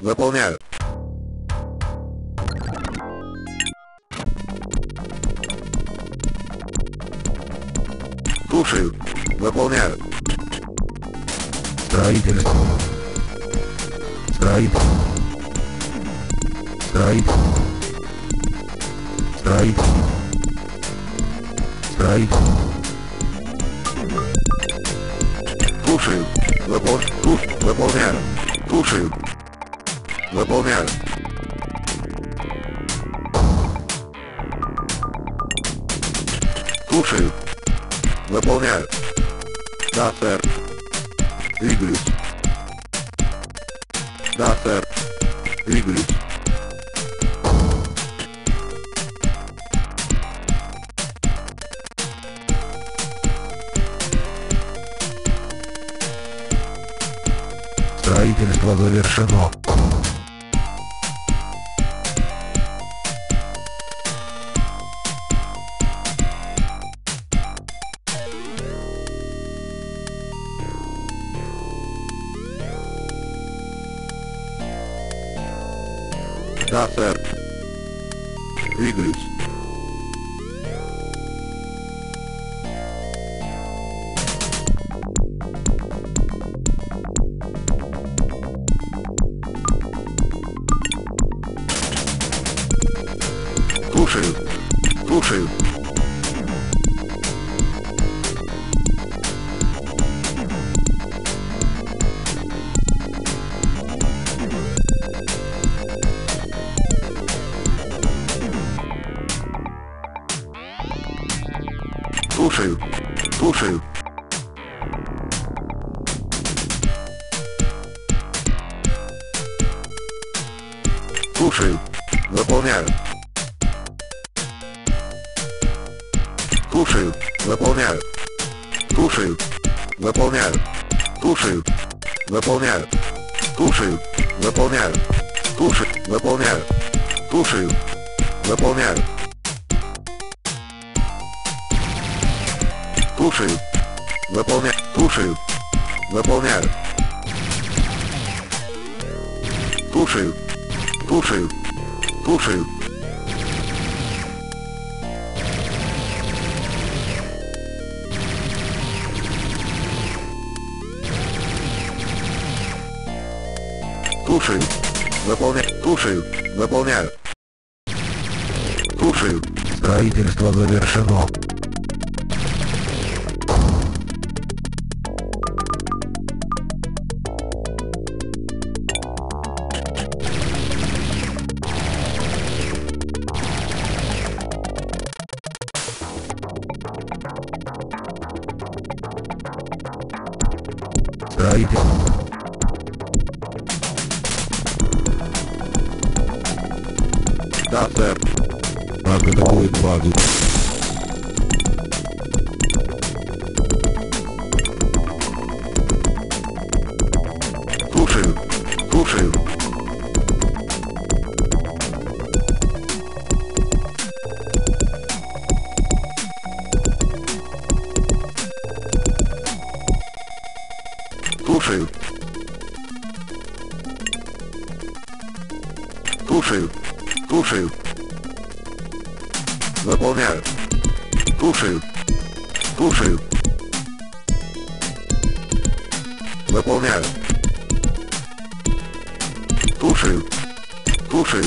Выполняю. Слушаю. Выполняю. Строительство. Строительство. Строительство. Строительство. Строительство. Слушаю. Выпол... Слуш... Выполняю. Слушаю. Выполняю. Слушаю. Выполняю. Да, сэр. Двигаюсь. Да, сэр. Двигаюсь. Строительство завершено. Gossip. Слушаю. Слушаю. Слушаю. Слушаю. Выполняю. Слушаю. Выполняю. Слушаю. Строительство завершено. Выполняю. Слушаю. Слушаю.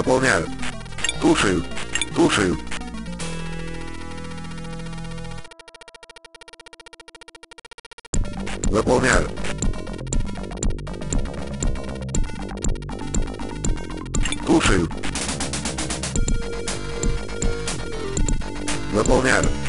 Выполняю. Кушаю. Кушаю. Выполняю. Кушаю. Выполняю.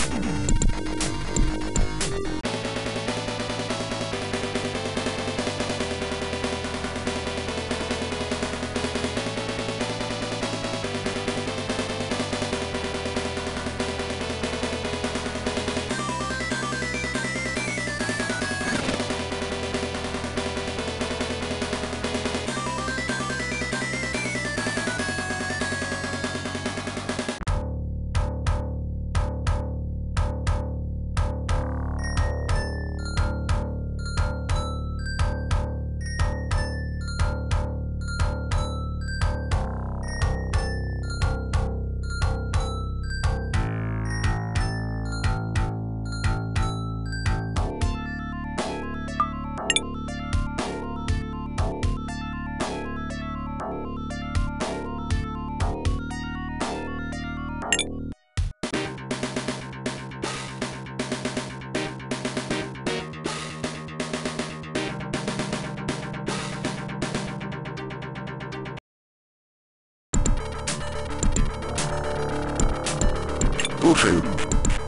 Кушаю.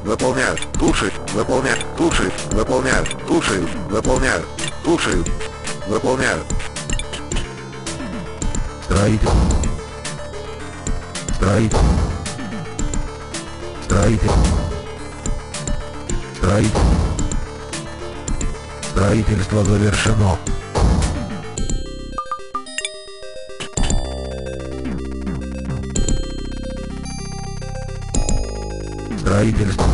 Выполняю. Кушаю. Выполняю. Кушаю. Выполняю. Кушаю. Выполняю. Кушаю. Выполняю. Строитель. Строитель. Строитель. Строитель. Строительство завершено. Строительство.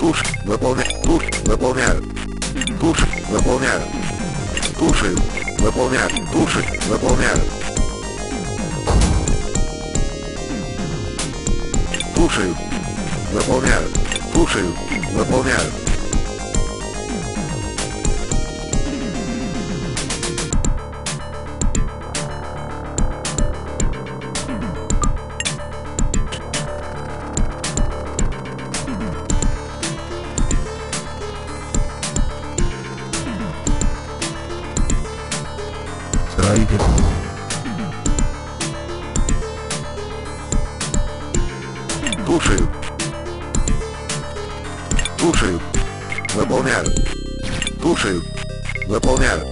Куш. Выполняю. Куш. Выполняю. Куш. Выполняю. Кушаю. Выполняю. Кушай. Выполняю. Кушаю. Выполняю. Кушаю. Выполняю. Строитель. Кушаю. Кушаю. Выполняю. Кушаю. Выполняю.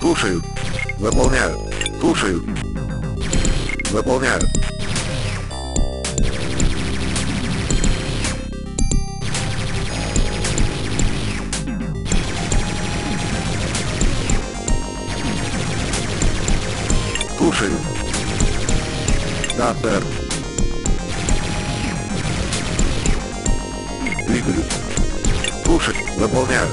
Кушаю. Выполняю. Кушаю. Выполняю. Кушаю. Да, сэр. Двигаюсь. Кушай, выполняю.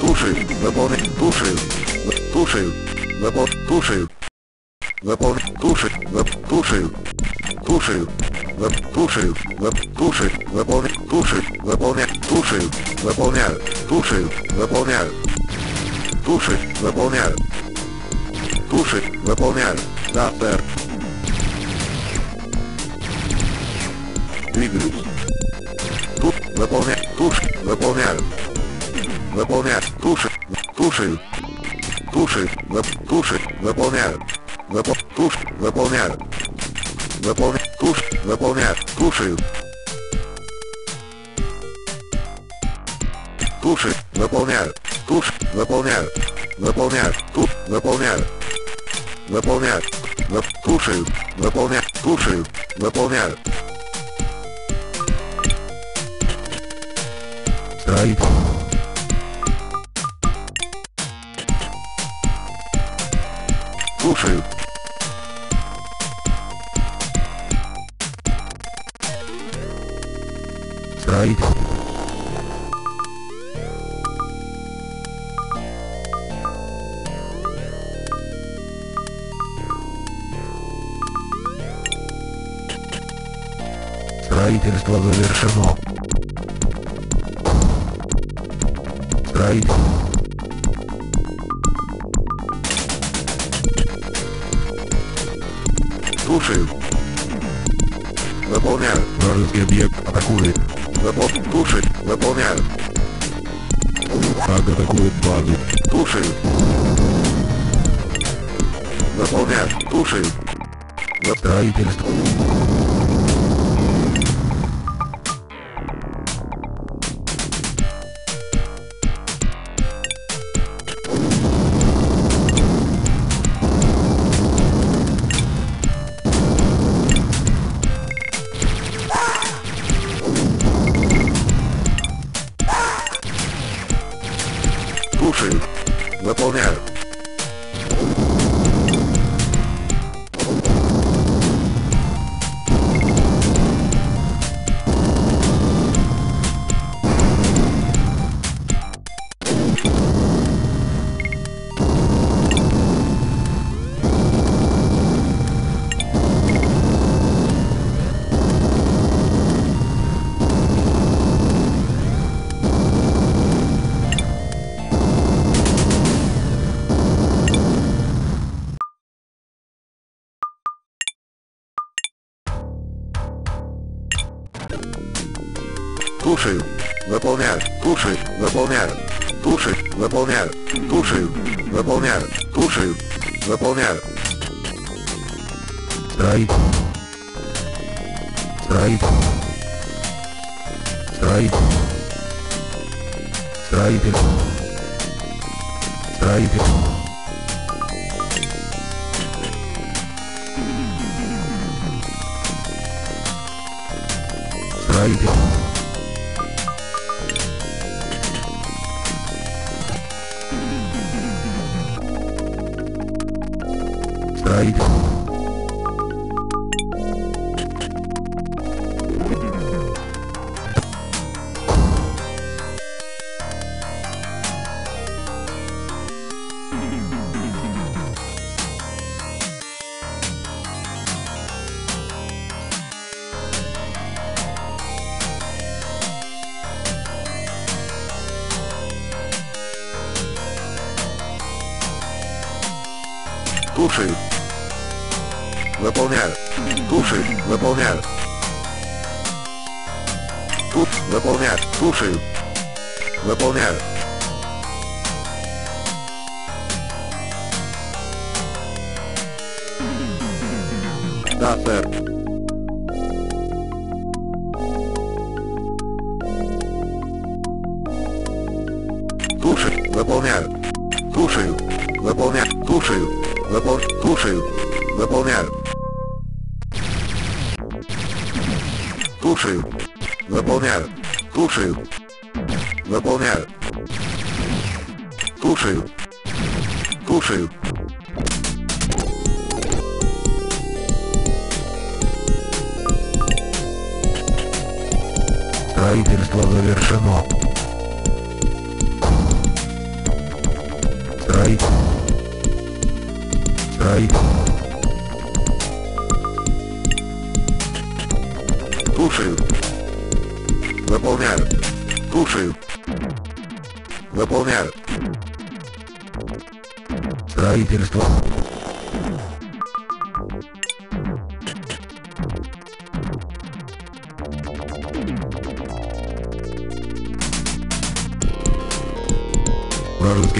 Кушаю, выполняю. Кушаю. В- Кушаю. Выпол... Кушаю. Выпол... Кушай. Вып... Кушаю. Кушаю. Вып... Кушаю. Вып... Кушай. Выполняю. Кушай. Выполняю. Кушаю. Выполняю. Кушаю. Выполняю. Кушай. Выполняю. Кушай. Выполняю. Да, сэр. Двигаюсь. Ку... Выполняю. Куш... Выполняю. Выполняю. Кушай. Кушаю. Кушай. Вып... Кушай. Выполняю. Выпол... Куш... Выполняю. Выполняю. Куш... Выполняю. Кушаю. Кушай. Выполняю. Куш... Выполняю. Выполняю. Куш... Выполняю. Наполнять. Нап... Кушаю. Наполнять. Кушаю. Наполняю. Страйк. Кушаю. Страйк. Строительство завершено. Строитель. Слушаю. Выполняю. Вражеский объект атакует. Выпол... Слушаю. Выполняю. Враг атакует базу. Слушаю. Выполняю. Слушаю. Строительство. Слушаю. Выполняю. Слушаю. Строитель. Строитель. Строитель. Слушаю. Выполняю. Слушаю. Выполняю. Строительство.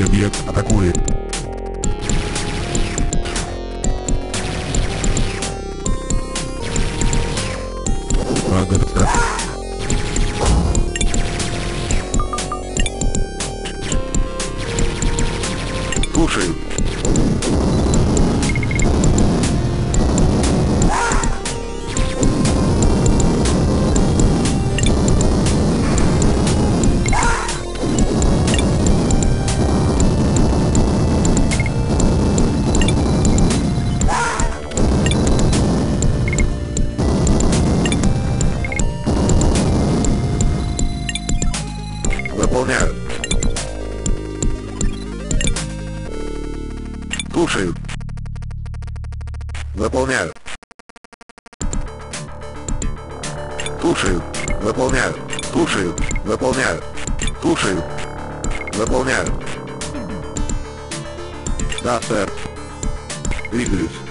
Объект атакует. Выполняю. Слушаю. Выполняю. Слушаю. Выполняю. Да, сэр. Двигаюсь.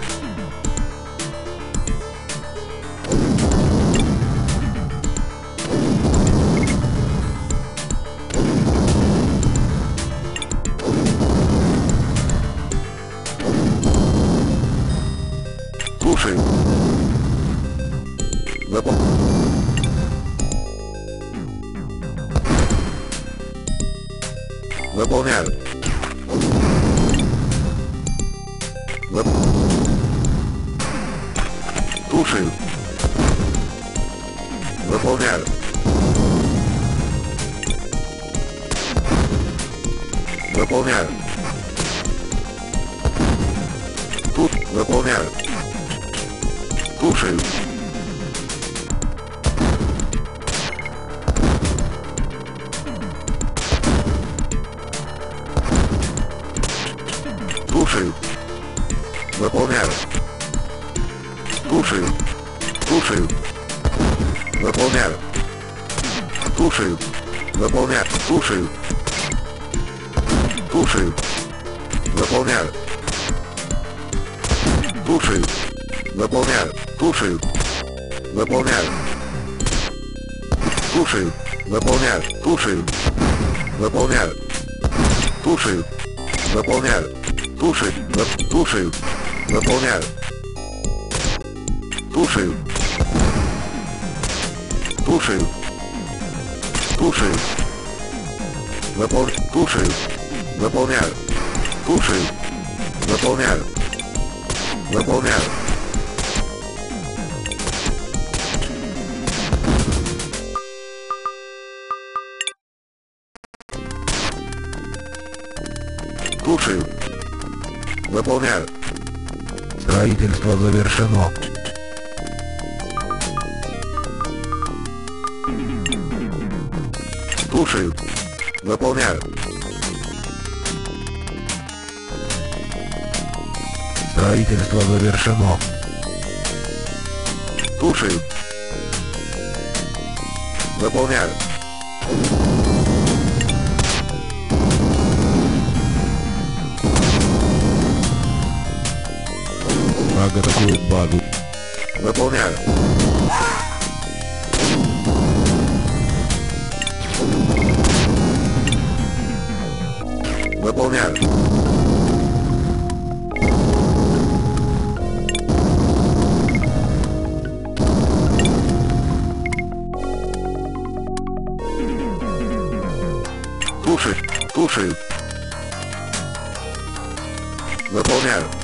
Выполняю. Слушаю. Выполняю. Слушаю. Выполняю. Слушаю. Выполняю. Слушаю. Выполняю. Слушаю. Слушаю. Выполняю. Слушаю. Слушаю. Слушаю. Выпол... Слушаю. Выполняю. Слушаю. Выполняю. Выполняю. Выполняю. Строительство завершено. Слушаю. Выполняю. Строительство завершено. Слушаю. Выполняю. Враг атакует базу. Выполняю. Выполняю. Слушай, слушаю. Выполняю.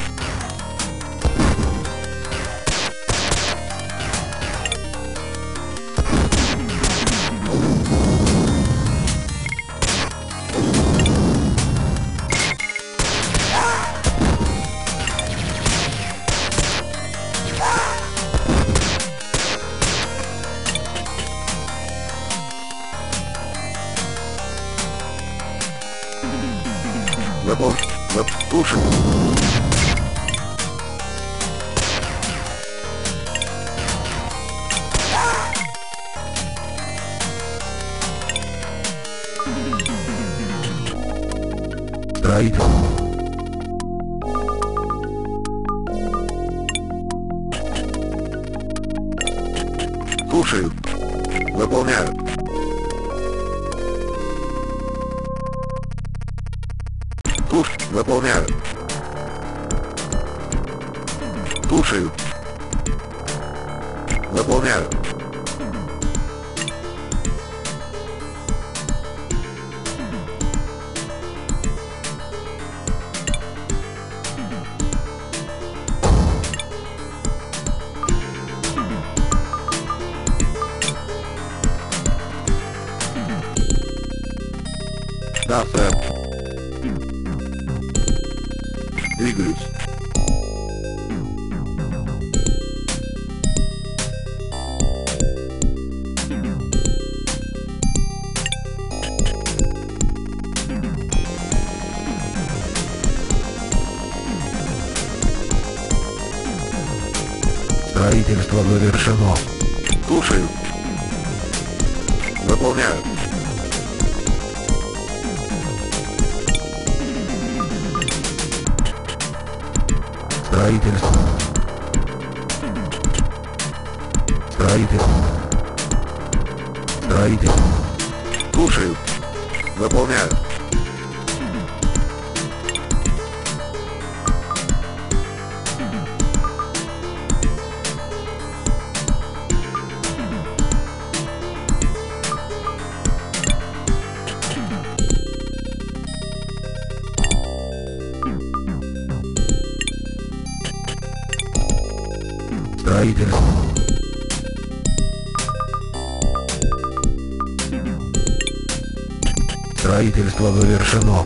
Строительство завершено.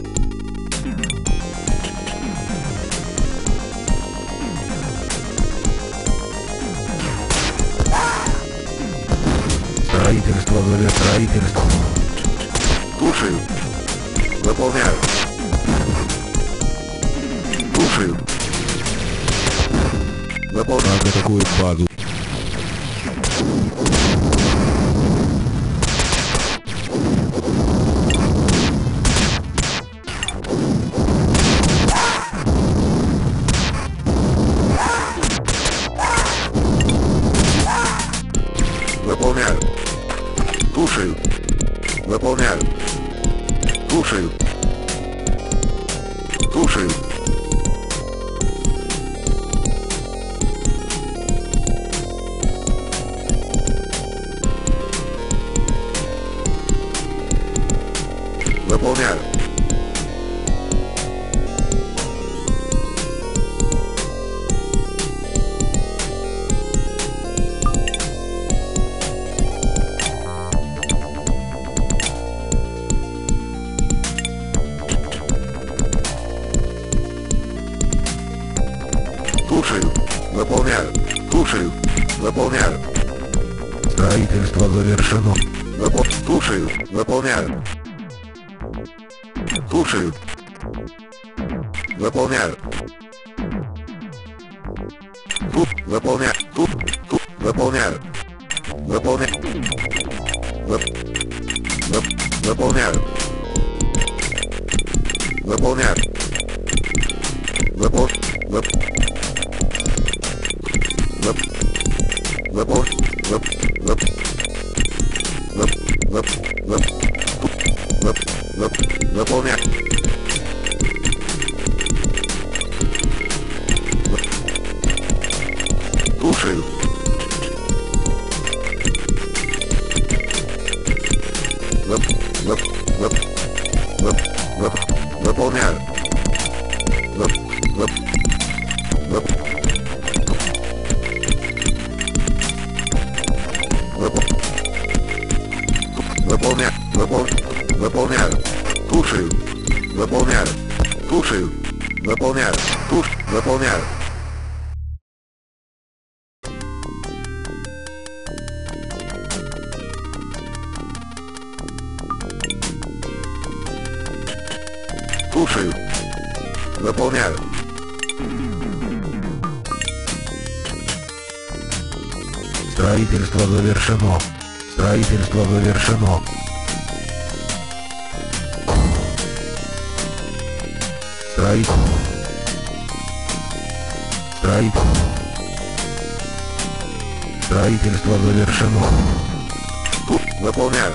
Строительство завершено. Строительство. Слушаю. Выполняю. Слушаю. Выполняю. Враг атакует базу. Заполняю. Слушаю. Заполняю. Строительство завершено. Запо... Слушаю. Заполняю. Слушаю. Заполняю. Тут заполняю. Тут, тут заполняю. Заполняю. Зап... Зап... Заполняю. Заполняю. Запол... Зап... Выполняю. Выполняю. Выпол... Вып... Вып... Выпол... Вып... Вып... Вып... Вып... Вып... Вып... Вып... Выполнять. Слушаю. Вып... Вып... Вып... Вып... Вып... Выполняю. Вып... Вып... Вып... Выпол... Выполняю. Слушаю. Выполняю. Строительство завершено. Строительство завершено. Строительство. Строитель. Строительство завершено. Выполняю.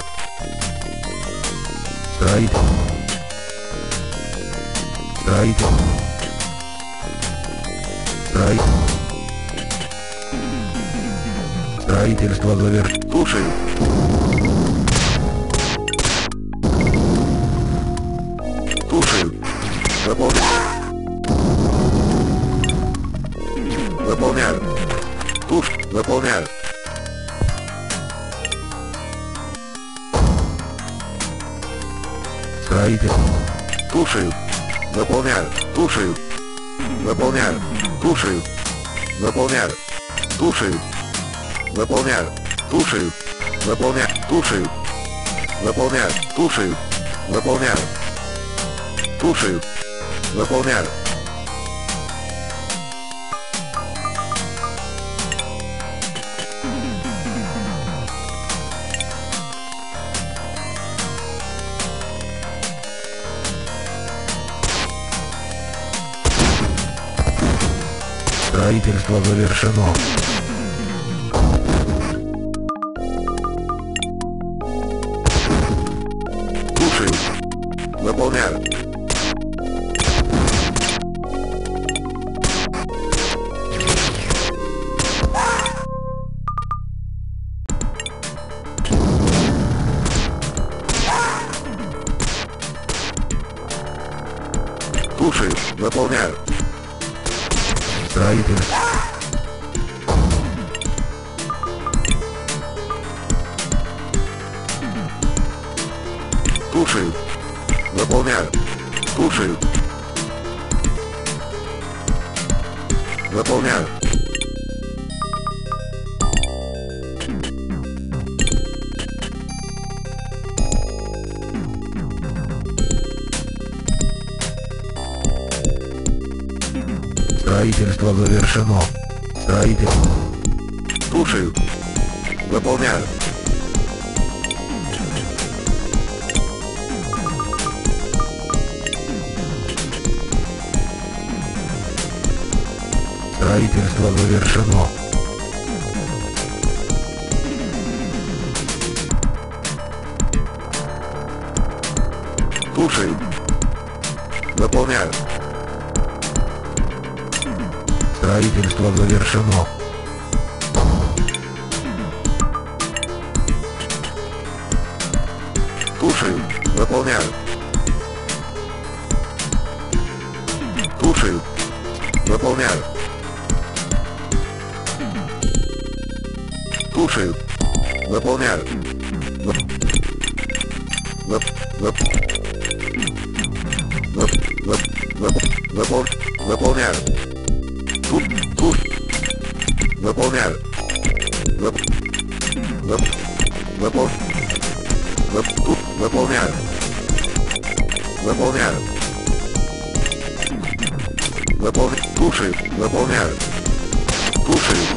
Строитель. Строитель. Строитель. Строительство завершено. Слушаю. Слушаю. Выполняю. Выполняю. Строительство. Слушаю. Выполняю. Слушаю. Выполняю. Слушаю. Выполняю. Слушаю. Выполняю. Слушаю. Выполняю. Слушаю. Выполняю. Слушаю. Выполняю. Слушаю. Выполняю. Строительство завершено. Строительство завершено. Строительство. Слушаю. Выполняю. Строительство завершено. Слушаю. Выполняю. Строительство завершено. Слушаю. Выполняю. Слушаю. Выполняю. Слушаю. Выполняю. Вып- вып- вып- вып- вып- вып- выпол- Выполняю. Тут, тут. Выполняю. Вып- вып- выпол- Вып- тут. Выполняю. Выполняю. Выполняю. Слушаю. Выполняю. Слушаю.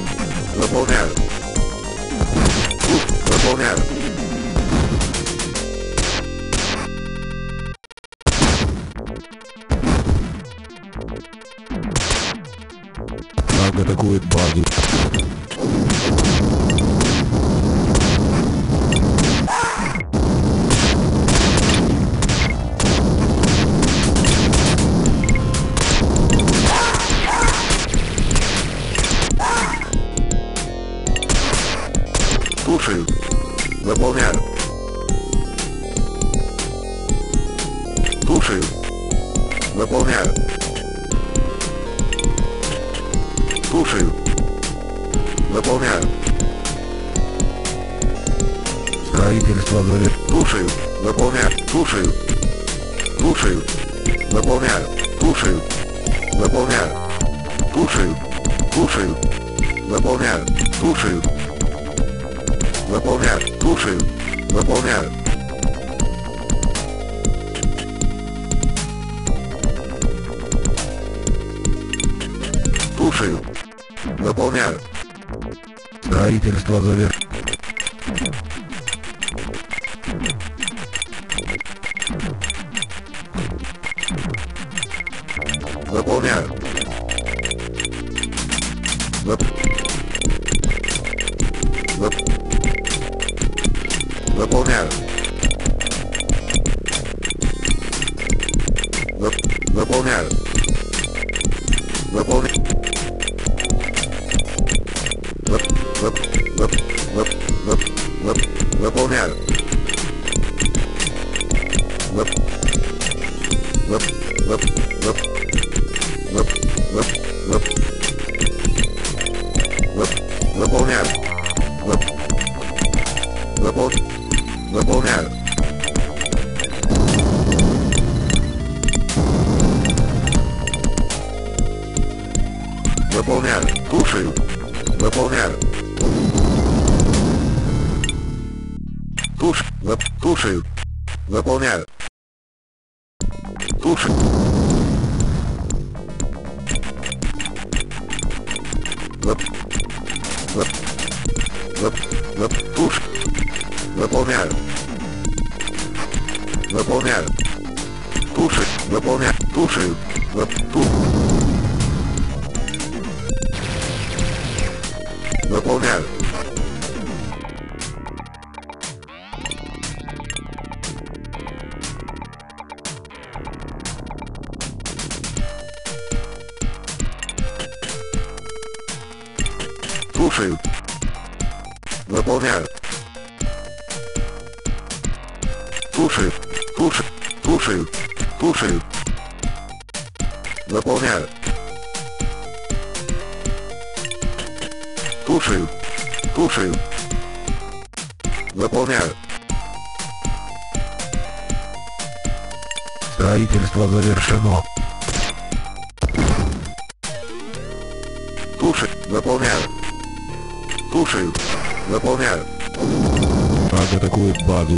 Слушаю. Выполняю. Слушаю. Выполняю. Слушаю. Выполняю. Строительство завершено. Слушаю. Выполняю. Слушаю. Слушаю. Выполняю. Слушаю. Выполняю. Слушаю. Слушаю. Выполняю. Слушаю. Выполняю. Слушаю. Выполняю. Слушаю. Выполняю. Строительство завершено. Выполняю. Вып- выпол- Выполняю. Выполняю. Слушаю. Выполняю. Вып- Слушаю. Выполняю. Слушаю. Выполняю. Выполняю. Слушай. Выполняю. Слушаю. Вып- Строительство завершено. Слушай. Выполняю. Слушаю. Выполняю. Враг атакует базу.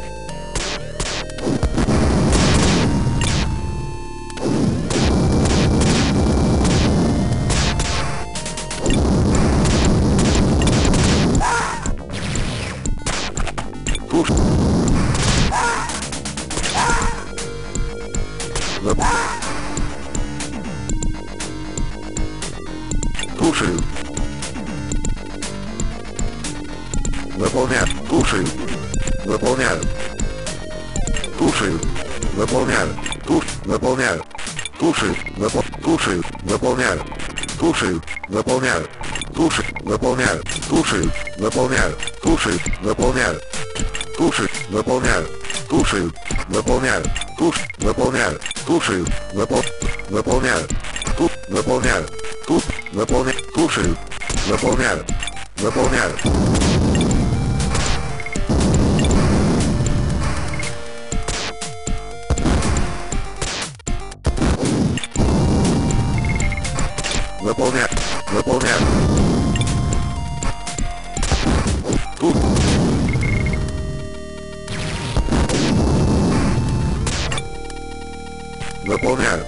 Выполняю.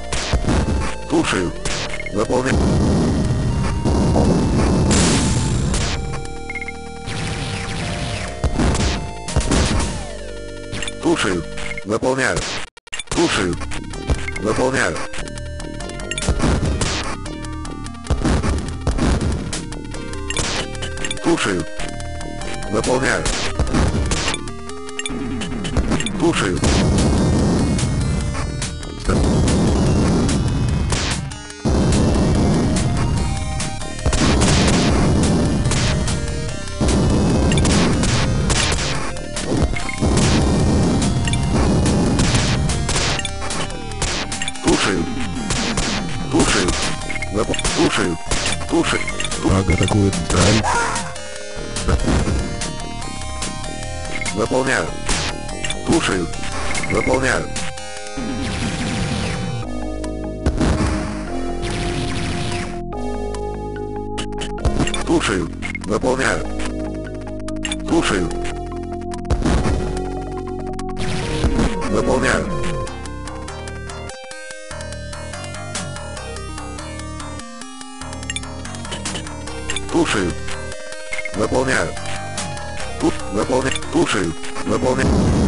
Слушаю. Выполняю. Слушаю. Выполняю. Слушаю. Выполняю. Слушаю. Выполняю. Слушаю. Атакует строитель. Выполняю. Слушаю. Выполняю. Слушаю. Выполняю. Слушаю. Слушаю. Выполняю. Выполняю. Слушаю. Выполняю.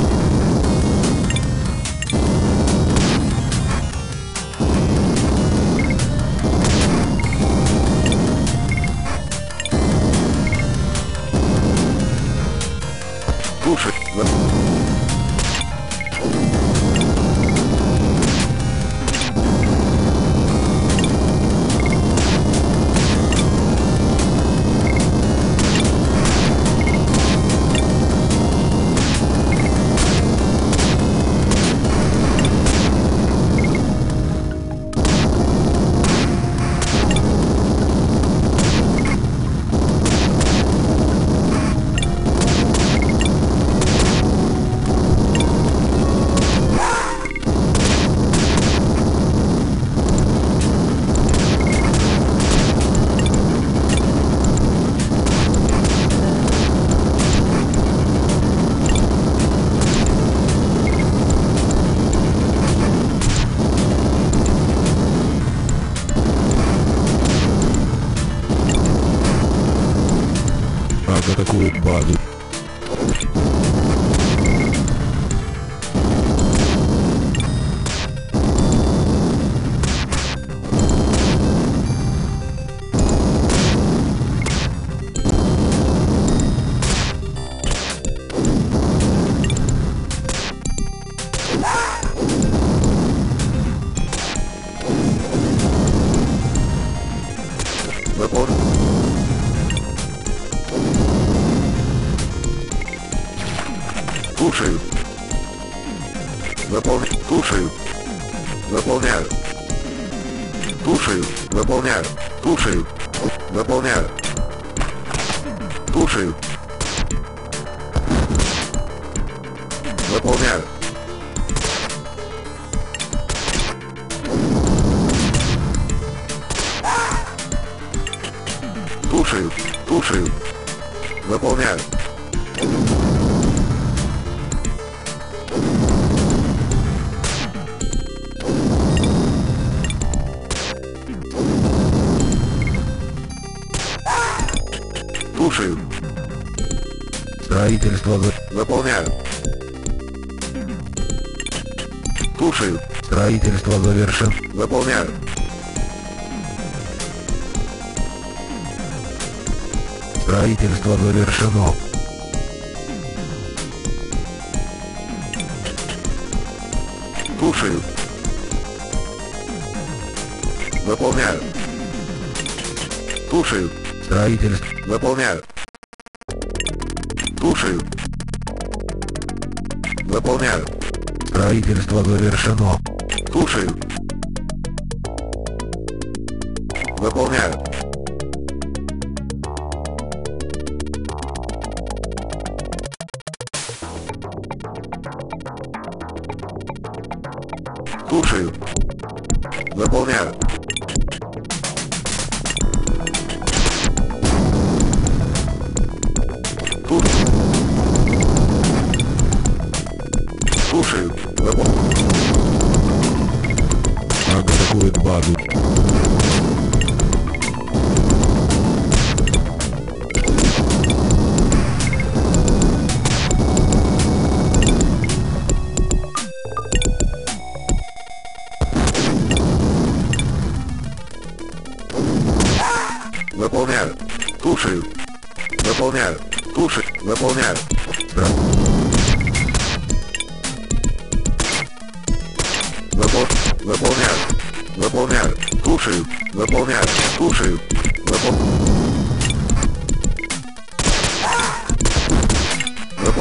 Выполняю. Строительство завершено. Слушаю. Выполняю. Слушаю. Строительство. Выполняю. Слушаю. Выполняю. Строительство завершено. Слушаю. Выполняю. Слушаю.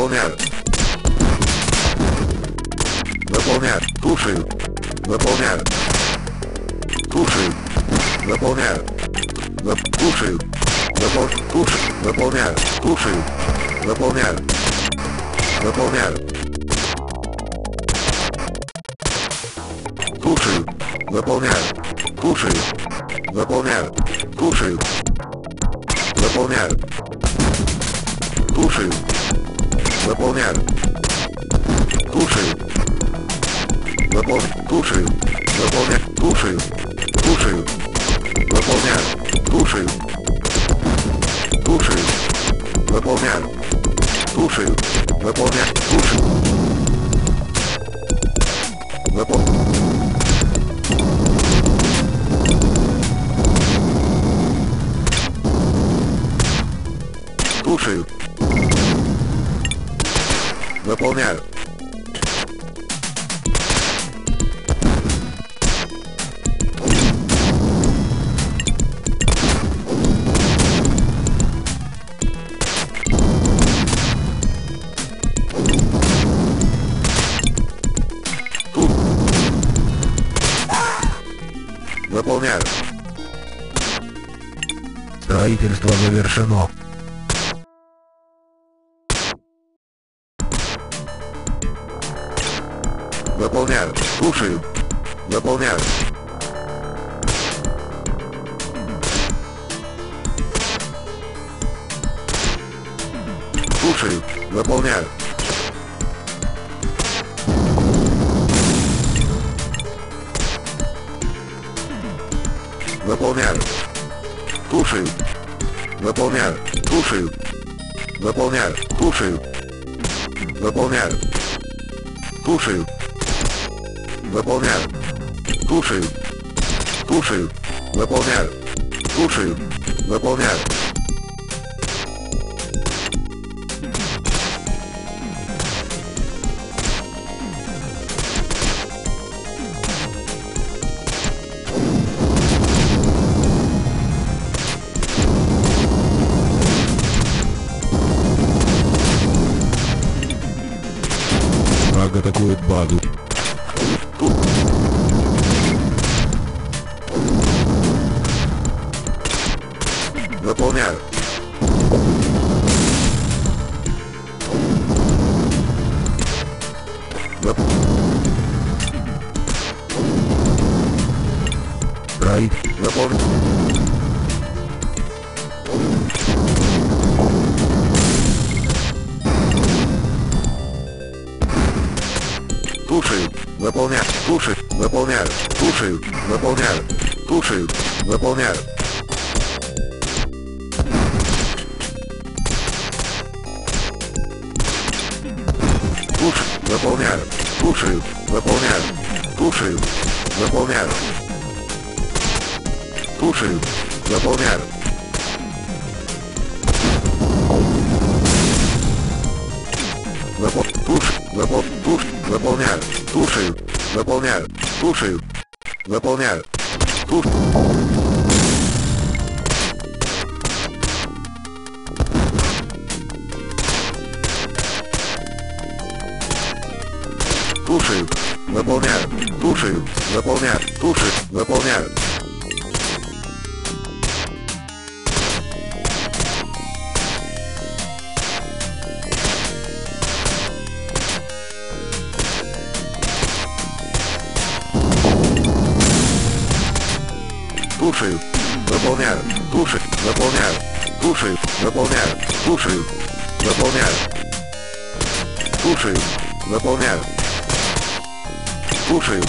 Выполняю. Выполняю. Слушаю. Выполняю. Слушаю. Выполняю. Вып... Слушаю. Выпол... Слушаю. Выполняю. Слушаю. Выполняю. Выполняю. Слушаю. Выполняю. Слушаю. Выполняю. Слушаю. Выполняю. Слушаю. Выполняю. Слушаю. Выпол... Слушаю. Выполняю. Слушаю. Слушаю. Выполняю. Слушаю. Слушаю. Выполняю. Слушаю. Выполняю. Слушаю. Выпол... Слушаю. Выполняю. Выполняю. Строительство завершено. Выполняю. Слушаю. Выполняю. Слушаю. Выполняю. Выполняю. Слушаю. Выполняю. Слушаю. Выполняю. Слушаю. Выполняю. Слушаю. Выполняю. Слушаю. Слушаю. Выполняю. Слушаю. Выполняю. Ahí, mejor. Слушают, выполняют, слушают, выполняют, слушают, выполняют, слушают, выполняют. Слушают, выполняют, слушают, выполняют, слушают, выполняют. Слушаю. Заполняю. Запол... Слуш... Запол... Слуш... Заполняю. Слушаю. Заполняю. Слушаю. Заполняю. Слуш... Слушаю. Заполняю. Слушаю. Заполняю. Слушаю. Заполняю. Слушаю. Выполняю. Слушаю.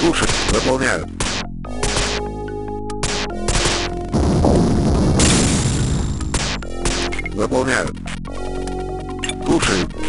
Слушаю. Выполняю. Выполняю. Слушаю.